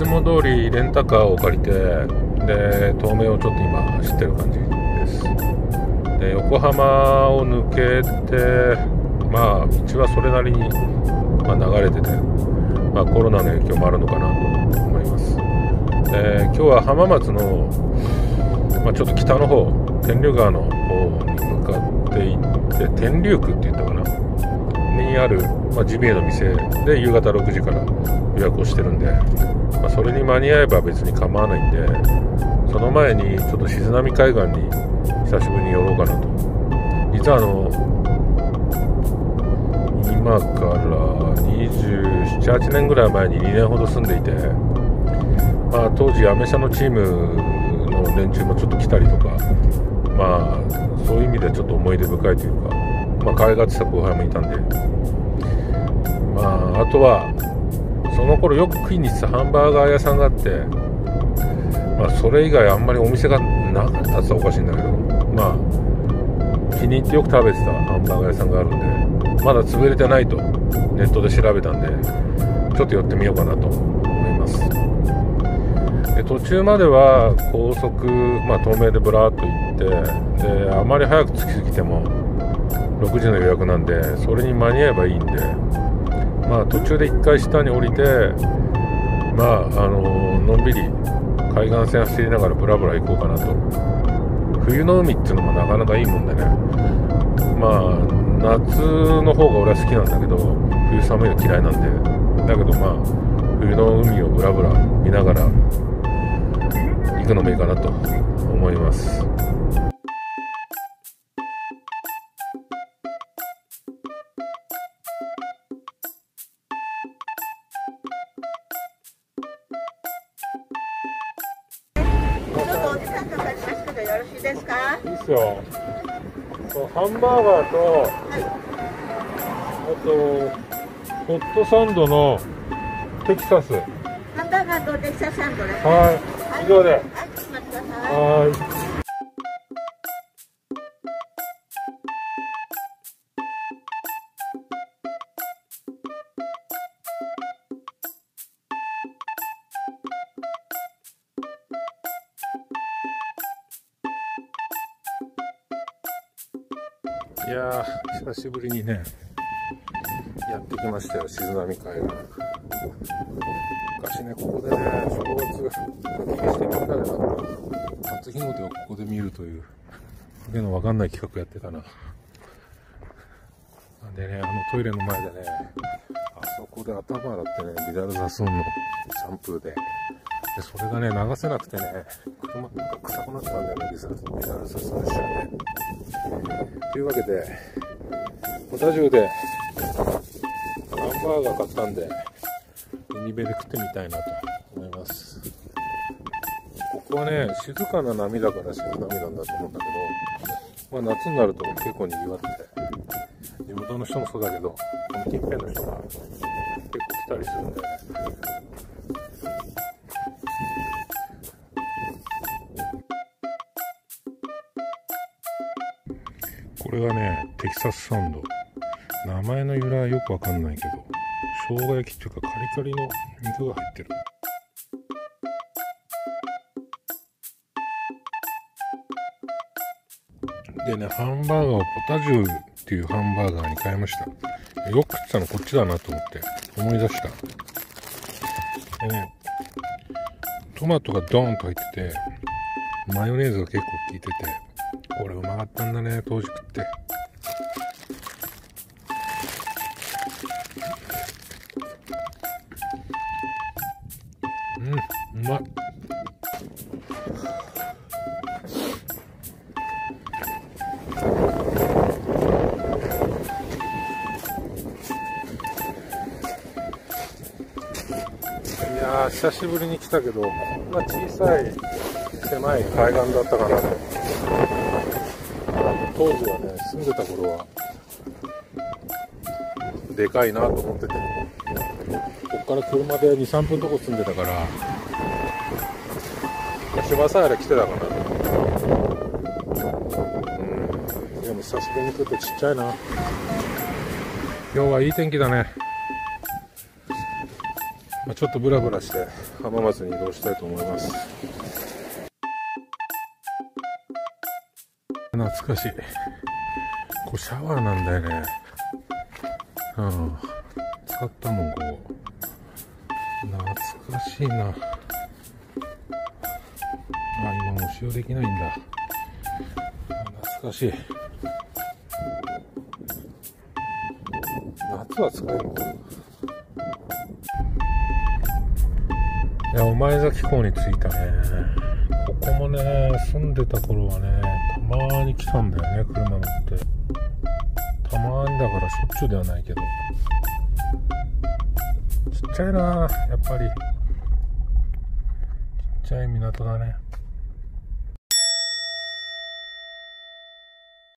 つも通りレンタカーを借りてで東名をちょっと今走ってる感じです。で横浜を抜けてまあ道はそれなりに、まあ、流れてて、まあ、コロナの影響もあるのかなと思います。で今日は浜松の、まあ、ちょっと北の方天竜川の方に向かって行って天竜区って言ったかな？にある、ま、ジビエの店で夕方6時から予約をしてるんで、まあ、それに間に合えば別に構わないんでその前にちょっと静波海岸に久しぶりに寄ろうかなと。実はあの今から278年ぐらい前に2年ほど住んでいて、まあ、当時アメ車のチームの連中もちょっと来たりとかまあそういう意味でちょっと思い出深いというかまあ、可愛がってた後輩もいたんで、まあ、あとはその頃よく食いに行ってたハンバーガー屋さんがあって、まあ、それ以外あんまりお店がなかったっておかしいんだけど、まあ、気に入ってよく食べてたハンバーガー屋さんがあるんでまだ潰れてないとネットで調べたんでちょっと寄ってみようかなと思います。で途中までは高速、まあ、東名でブラーっと行ってであまり早く着きすぎても6時の予約なんでそれに間に合えばいいんでまあ途中で1回下に降りてまああののんびり海岸線走りながらブラブラ行こうかなと。冬の海っていうのもなかなかいいもんでね。まあ夏の方が俺は好きなんだけど冬寒いの嫌いなんで。だけどまあ冬の海をブラブラ見ながら行くのもいいかなと思います。ですよ。ハンバーガーと、はい、あとホットサンドのテキサス。ハンバーガーとテキサスサンドです、はい。以上で。はい。いいやー、久しぶりにね、やってきましたよ、静波海岸。昔ね、ここでね、正月、焚き火してみんなでな初日の出をここで見るという、わけのわかんない企画やってたななん。でね、あのトイレの前でね、あそこで頭洗ってね、ビダルザソンのシャンプーで、で、それがね、流せなくてね、車が臭くなったんだよね、ビダルザソンでしたね。というわけで、ポタジュでハンバーガー買ったんで、海辺で食ってみたいなと思います。ここはね、静かな波だから静波なんだと思うんだけど、まあ夏になると結構賑わって、地元の人もそうだけど、この近辺の人が結構来たりするんで、ね、これがね、テキサスサンド。名前の由来はよくわかんないけど、生姜焼きっていうかカリカリの肉が入ってる。でね、ハンバーガーをポタジュっていうハンバーガーに変えました。よく食ってたのこっちだなと思って思い出した。でね、トマトがドーンと入ってて、マヨネーズが結構効いてて、これうまかったんだね、当時食って。うん、うまい。いや久しぶりに来たけど、こんな小さい狭い海岸だったかなと。当時はね住んでた頃はでかいなと思ってて。こっから車で23分とこ住んでたから。芝さえ来てたかなうん。でも久しぶりに来るとちっちゃいな。今日はいい天気だね。まあ、ちょっとブラブラして浜松に移動したいと思います懐かしい。こうシャワーなんだよね。うん。使ったもんここ懐かしいな。あ今も使用できないんだ。懐かしい。夏は使える。のいや、お前崎港に着いたね。ここもね、住んでた頃はね、たまーに来たんだよね、車乗って。たまーにだからしょっちゅうではないけど。ちっちゃいなやっぱり。ちっちゃい港だね。